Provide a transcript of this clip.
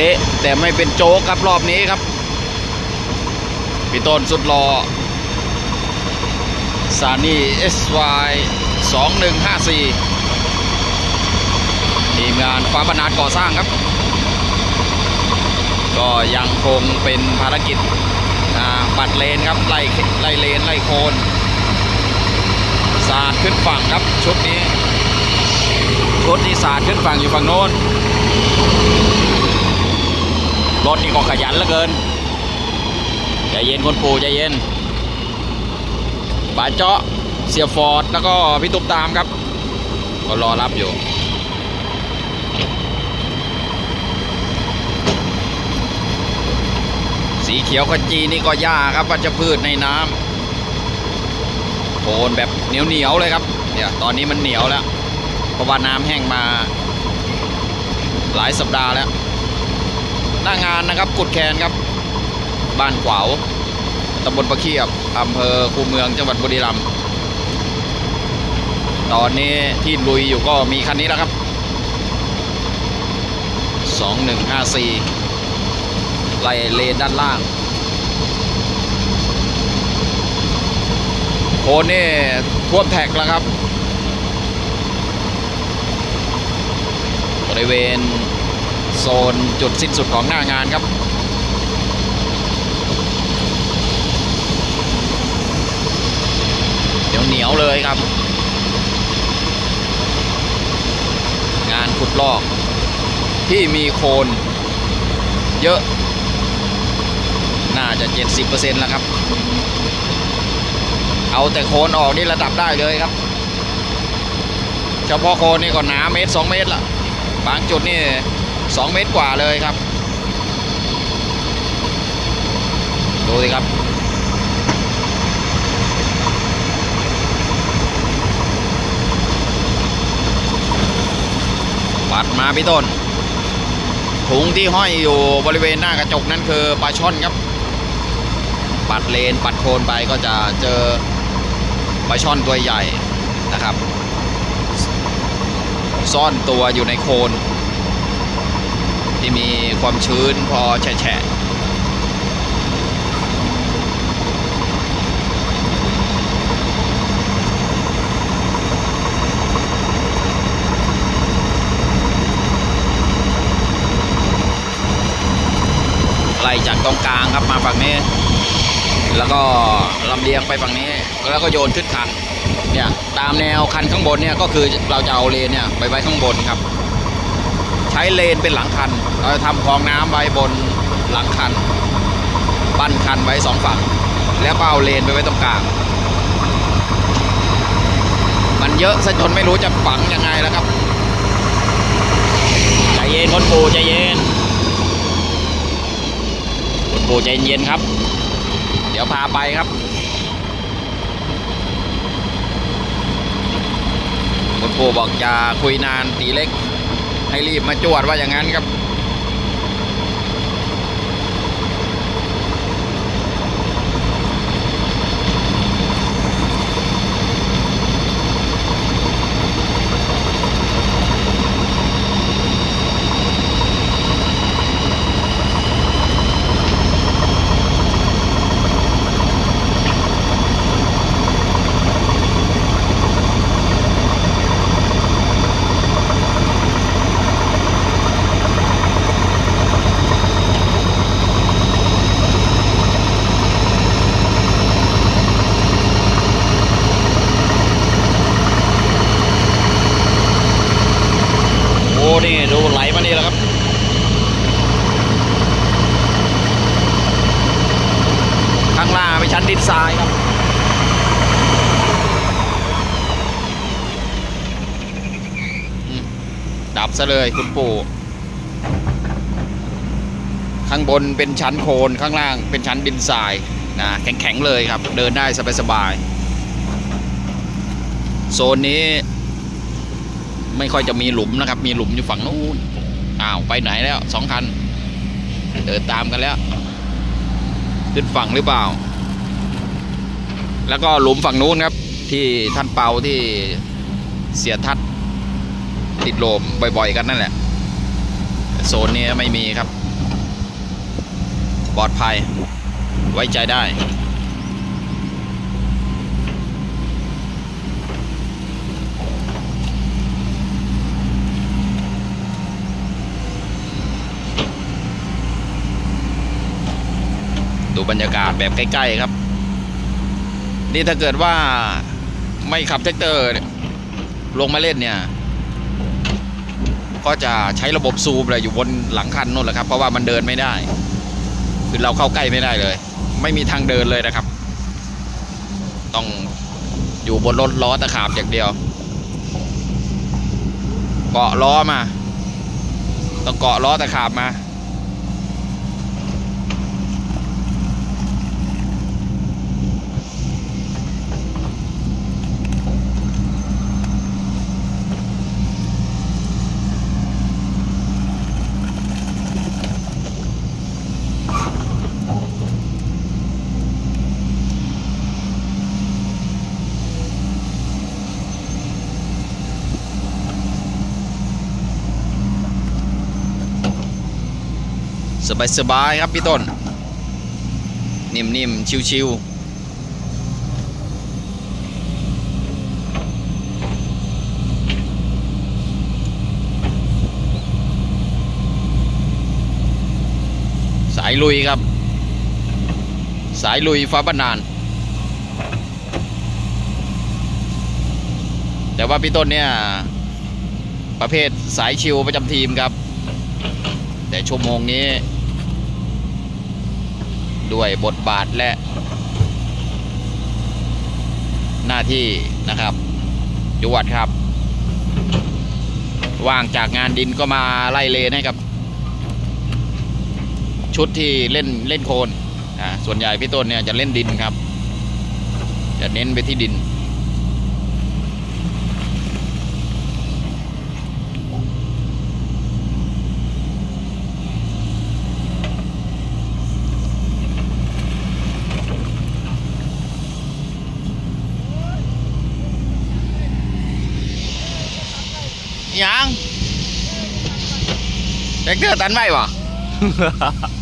เละแต่ไม่เป็นโจ๊กครับรอบนี้ครับพี่ต้นสุดรอซานี่ SY 2154 ทีมงานฟ้าบรรณาก่อสร้างครับ ก็ยังคงเป็นภารกิจปัดเลนครับ ไล่ไล่เลน ไล่โคนสาดขึ้นฝั่งครับ ชุดนี้ ชุดที่สาดขึ้นฝั่งอยู่ฝั่งโน้น รถนี่ก็ขยันเหลือเกินใจเย็นคนปู่ใจเย็นบาเจาะเสียฟอร์ดแล้วก็พี่ตุ๊บตามครับ ก็รอรับอยู่สีเขียวขจีนี่ก็หญ้าครับวัชพืชในน้ำโคนแบบเหนียวเหนียวๆเลยครับเนี่ยตอนนี้มันเหนียวแล้วเพราะว่าน้ำแห้งมา หลายสัปดาห์แล้ว หน้างานนะครับกุดแคนครับ บ้านขวาวตำบลประเคียบอำเภอคูเมืองจังหวัดบุรีรัมย์ตอนนี้ที่ลุยอยู่ก็มีคันนี้แล้วครับ 2154ไล่เลนด้านล่างโคนนี่ท่วมแท็กแล้วครับ บริเวณ โซนจุดสิ้นสุดของหน้างานครับเดี๋ยวเหนียวเลยครับ งานขุดลอกที่มีโคนเยอะ น่าจะ 70%แล้วครับ เอาแต่โคนออกนี่ระดับได้เลยครับ เฉพาะโคนนี่ก็หนาเมตร 2 เมตรละบางจุดนี่ 2 เมตรกว่าเลยครับ ดูสิครับ ปัดมาพี่ต้น ถุงที่ห้อยอยู่บริเวณหน้ากระจกนั่นคือปลาช่อนครับ ปัดเลนปัดโคนไปก็จะเจอปลาช่อนตัวใหญ่นะครับ ซ่อนตัวอยู่ในโคน ที่มีความชื้นพอแฉะไล่จากตรงกลางครับมาฝั่งนี้ แล้วก็ลำเลียงไปฝั่งนี้ แล้วก็โยนขึ้นคันเนี่ยตามแนวคันข้างบนเนี่ยก็คือเราจะเอาเลนเนี่ยไปไว้ข้างบนครับ ใช้เลนเป็นหลังคัน เราจะทำคลองน้ำไว้บนหลังคัน ปั้นคันไว้สองฝั่ง แล้วก็เอาเลนไปไว้ตรงกลาง มันเยอะซะจนไม่รู้จะฝังยังไงแล้วครับ ใจเย็นคนปู่ใจเย็นคนปู่ใจเย็นครับ เดี๋ยวพาไปครับคุณปู่บอกจะคุยนานตีเล็ก ให้รีบมาจวดว่าอย่างนั้นครับ นี่ดูไหลมานี่แล้วครับข้างล่างเป็นชั้นดินทรายครับดับซะเลยคุณปู่ ข้างบนเป็นชั้นโคลนข้างล่างเป็นชั้นดินทรายนะแข็งๆเลยครับ เดินได้สบายๆโซนนี้ ไม่ค่อยจะมีหลุมนะครับ มีหลุมอยู่ฝั่งนู้นอ้าวไปไหนแล้วสองคันเดินตามกันแล้ว ขึ้นฝั่งหรือเปล่า แล้วก็หลุมฝั่งนู้นครับ ที่ท่านเปาที่เสียทัดติดลมบ่อย ๆ กันนั่นแหละโซนนี้ไม่มีครับ ปลอดภัยไว้ใจได้ ดูบรรยากาศแบบใกล้ ๆ ครับ นี่ถ้าเกิดว่าไม่ขับแทรกเตอร์ ลงมาเล่นเนี่ย ก็จะใช้ระบบซูมอะไรอยู่บนหลังคันนู่นแหละครับ เพราะว่ามันเดินไม่ได้ คือเราเข้าใกล้ไม่ได้เลย ไม่มีทางเดินเลยนะครับ ต้องอยู่บนรถล้อตะขาบอย่างเดียว เกาะล้อมา ต้องเกาะล้อตะขาบมา สบายสบายๆครับพี่ต้น นิ่มๆ ชิวๆสายลุยครับ สายลุยฟ้าบ้านนาน แต่ว่าพี่ต้นเนี่ย ประเภทสายชิวประจำทีมครับ แต่ชั่วโมงนี้ ด้วยบทบาทและหน้าที่นะครับจวดครับ ว่างจากงานดินก็มาไล่เลนให้กับ ชุดที่เล่นเล่นโคนส่วนใหญ่พี่ต้นเนี่ยจะเล่นดินครับ จะเน้นไปที่ดิน ยัง แท็กเตอร์ตันไว้ปะโอเคครับผมลาไปก่อนสวัส